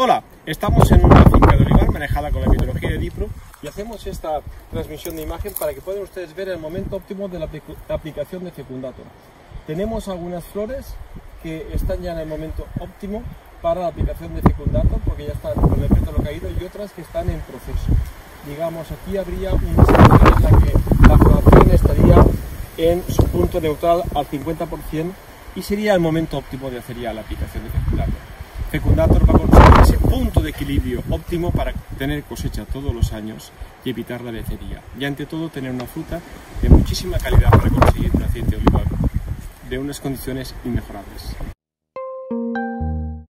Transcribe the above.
Hola, estamos en una finca de olivar manejada con la metodología de DIPRO y hacemos esta transmisión de imagen para que puedan ustedes ver el momento óptimo de la aplicación de fecundator. Tenemos algunas flores que están ya en el momento óptimo para la aplicación de fecundator porque ya están con el pétalo caído y otras que están en proceso. Digamos, aquí habría una situación en la que la floración estaría en su punto neutral al 50% y sería el momento óptimo de hacer ya la aplicación de fecundator. Fecundator va a punto de equilibrio óptimo para tener cosecha todos los años y evitar la becería. Y ante todo tener una fruta de muchísima calidad para conseguir un aceite de de unas condiciones inmejorables.